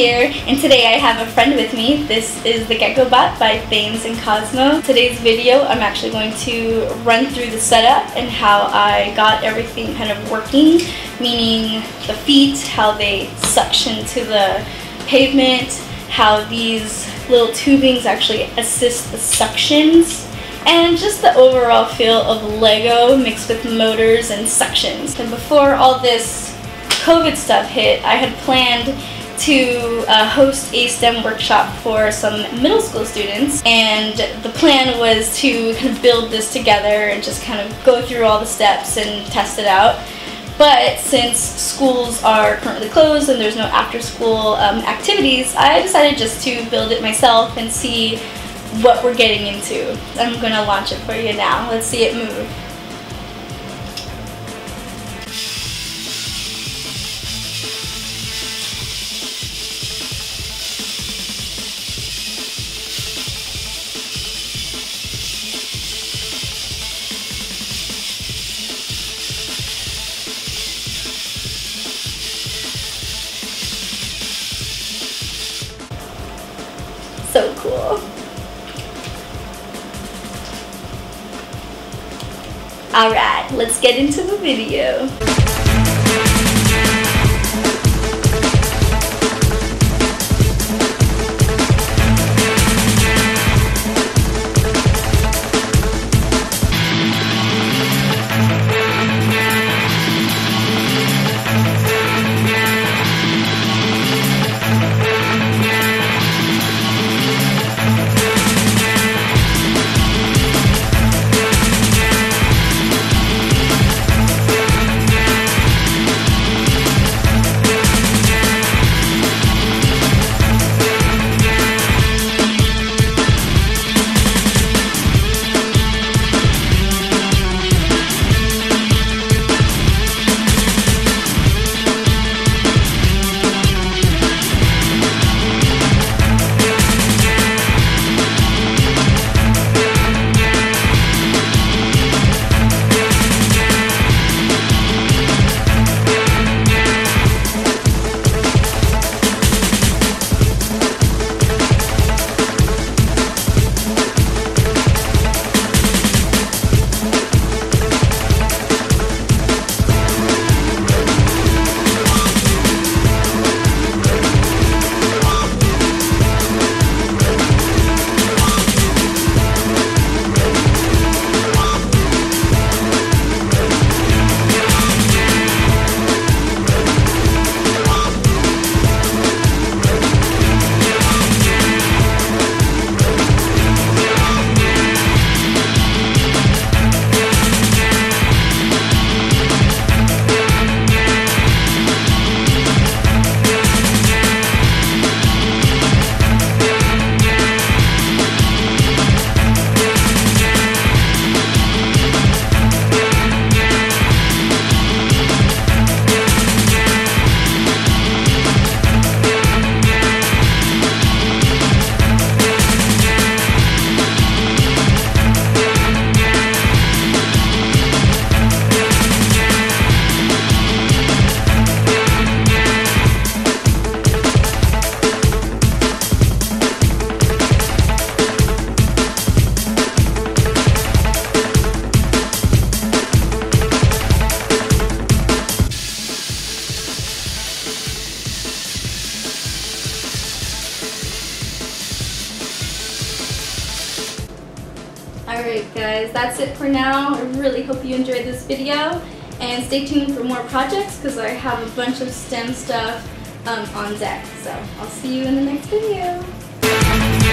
Here, and today I have a friend with me. This is the GeckoBot by Thames and Kosmos. Today's video, I'm actually going to run through the setup and how I got everything kind of working, meaning the feet, how they suction to the pavement, how these little tubings actually assist the suctions and just the overall feel of Lego mixed with motors and suctions. And before all this COVID stuff hit, I had planned to uh, host a STEM workshop for some middle school students and the plan was to kind of build this together and just kind of go through all the steps and test it out. But since schools are currently closed and there's no after school um, activities, I decided just to build it myself and see what we're getting into. I'm to launch it for you now. Let's see it move. So cool. Alright, let's get into the video. Alright guys, that's it for now. I really hope you enjoyed this video. And stay tuned for more projects because I have a bunch of STEM stuff um, on deck. So I'll see you in the next video.